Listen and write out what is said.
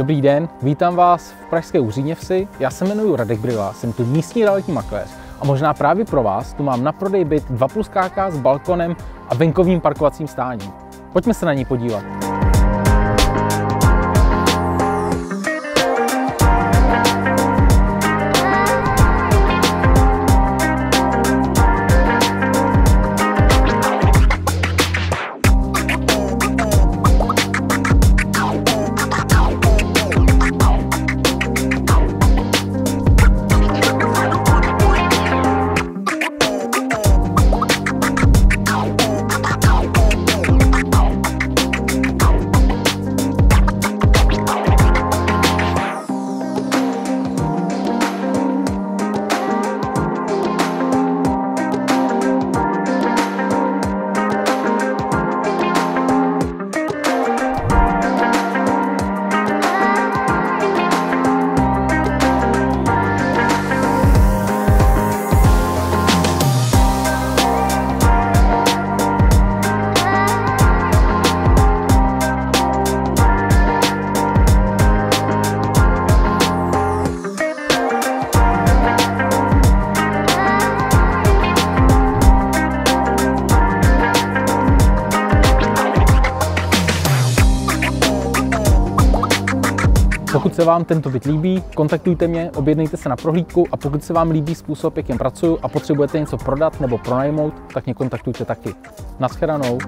Dobrý den, vítám vás v Pražské Úříně vsi. Já se jmenuji Radek Brila, jsem tu místní realitní makléř a možná právě pro vás tu mám na prodej byt 2 plus KK s balkonem a venkovním parkovacím stáním. Pojďme se na něj podívat. Pokud se vám tento byt líbí, kontaktujte mě, objednejte se na prohlídku a pokud se vám líbí způsob, jakým pracuju a potřebujete něco prodat nebo pronajmout, tak mě kontaktujte taky. Naschledanou.